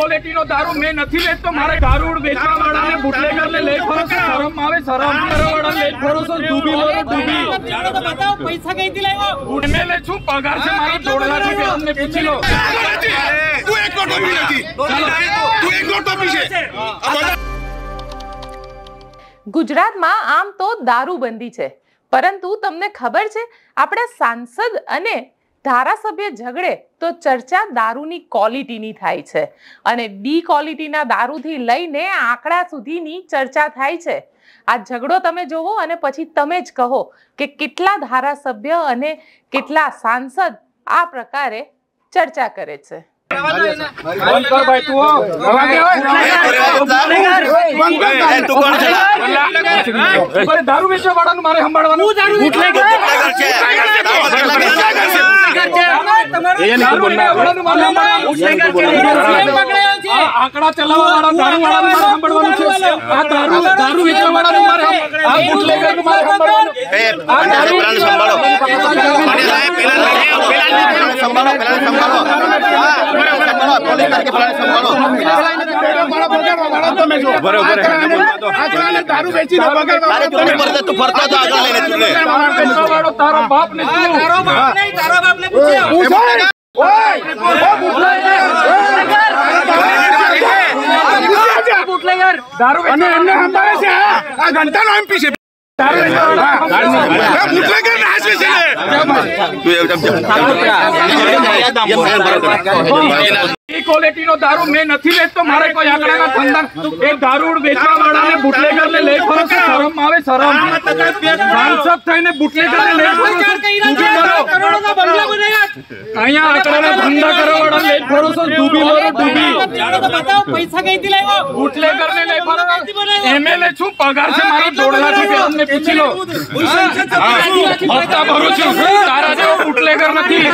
ક્વોલિટીનો દારૂ મેં નથી વેચતો મારે દારૂ વેચવા વાળાને બુટલેગરને લઈ ફરો છો શરમ આવે શરમ વાળાને લઈ ફરો છો ડૂબી મરો ડૂબી. જાણો તો બતાવો પૈસા કઈથી લાવ્યો એમએલએ છું પગાર છે મારો દોઢ લાખ રૂપિયા અમને પૂછી લો. તું એકલો ટોપી નથી તું એકલો ટોપી છે. ગુજરાતમાં આમ તો દારૂબંધી છે. પરંતુ તમને ખબર છે આપણા સાંસદ અને ધારાસભ્ય ઝઘડે તો ચર્ચા દારૂની ક્વોલિટીની થાય છે અને ડી ક્વોલિટીના દારૂથી લઈને આંકડા સુધીની ચર્ચા થાય છે. આ ઝઘડો તમે જોવો અને પછી તમે જ કહો કે કેટલા ધારાસભ્ય અને કેટલા સાંસદ આ પ્રકારે ચર્ચા કરે છે. દારૂ વેચવા વાળાનું મારે સંભાળવાનું હું દારૂ વેચવા બુટલેગર છે દારૂ વેચવા વાળાનું મારે સંભાળવાનું. આ આંકડા ચલાવવા વાળા દારૂ છે આ દારૂ દારૂ વેચવા વાળાનું મારે. આ બુટલેગરનું મારે સંભાળવાનું. એ પેલાને સંભાળો સંભાળો પેલાને સંભાળો સંભાળો પોલીસ તરીકે પેલાને સંભાળો બરોબર દારૂ વેચી તું ફરતો હતો આગળ લઈને તું લે દારૂ વેચવા વાળો તારો બાપ ને તારો બાપ નહીં તારો બાપને પૂછ્યો દારૂ વેચવા એમને સંભાળે છે આ ઘંટા નો એમપી છે. દારૂ વેચવા વાળા આ બુટલેગર નાચે છે તું એકદમ એ ક્વોલિટીનો દારૂ મેં નથી વેચતો મારે કોઈ આંકડાના ધંધા એ દારૂ વેચવા વાળાને બુટલેગરને લઈ ફરો છો શરમ આવે શરમ સાંસદ થઈને બુટલેગરને લઈ ફરો છો ડૂબી મરો કરોડોના બંગલા બનાવ્યા? અહીંયા આંકડાના ધંધા કરવા વાળાને લઈ ફરો છો ડૂબી મરો ડૂબી જાણો તો બતાવો પૈસા કઈથી લાવ્યો? બુટલેગરને લઈ ફરો એમએલએ છું પગાર છે મારો દોઢ લાખ રૂપિયા અમને પૂછી લો હપ્તા ભરું છું તારા જેવો બુટલેગર નથી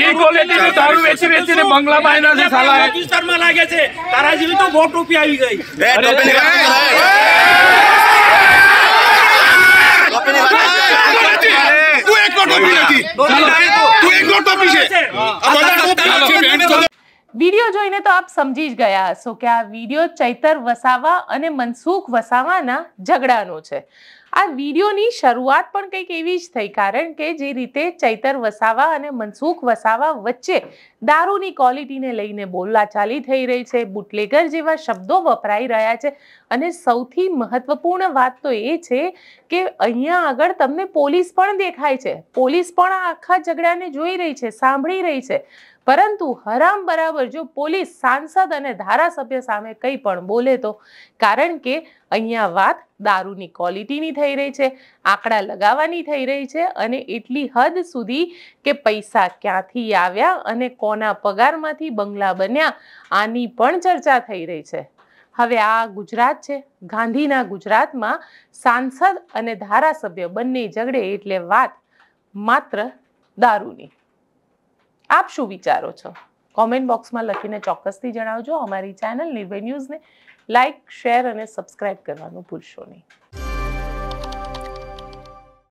એ ક્વોલિટીનું દારૂ વેચી વેચીને બંગલા બાંધ્યા છે સાલા પાકિસ્તાનમાં લાગે છે તારા જેવી તો બહુ ટોપી આવી ગઈ એ ટોપીની વાત કર ટોપીની વાત તું એકલો ટોપી નથી તું એકલો ટોપી છે વીડિયો જોઈને તો આપ સમજી જ ગયા હશો કે આ વીડિયો ચૈતર વસાવા અને મનસુખ વસાવાના ઝઘડાનો છે. આ વિડીયોની શરૂઆત પણ કંઈક એવી જ થઈ, કારણ કે જે રીતે ચૈતર વસાવા અને મનસુખ વસાવા વચ્ચે દારૂની ક્વોલિટીને લઈને બોલાચાલી થઈ રહી છે, બુટલેગર જેવા શબ્દો વપરાઈ રહ્યા છે અને સૌથી મહત્વપૂર્ણ વાત તો એ છે કે અહીંયા આગળ તમને પોલીસ પણ દેખાય છે, પોલીસ પણ આ આખા ઝઘડાને જોઈ રહી છે, સાંભળી રહી છે. પરંતુ હરામ બરાબર જો પોલીસ સાંસદ અને ધારાસભ્ય સામે કંઈ પણ બોલે તો કારણ કે અહીંયા વાત દારૂની ક્વોલિટીની થઈ રહી છે આંકડા લગાવવાની થઈ રહી છે અને એટલી હદ સુધી કે પૈસા ક્યાંથી આવ્યા અને કોના પગારમાંથી બંગલા બન્યા, આની પણ ચર્ચા થઈ રહી છે. હવે આ ગુજરાત છે. ગાંધીના ગુજરાતમાં સાંસદ અને ધારાસભ્ય બંને ઝઘડે એટલે વાત માત્ર દારૂની. આપ શું વિચારો છો? કોમેન્ટ બોક્સમાં લખીને ચોક્કસથી જણાવજો. અમારી ચેનલ નિર્ભય ન્યૂઝને લાઇક શેર અને સબસ્ક્રાઇબ કરવાનું ભૂલશો નહીં.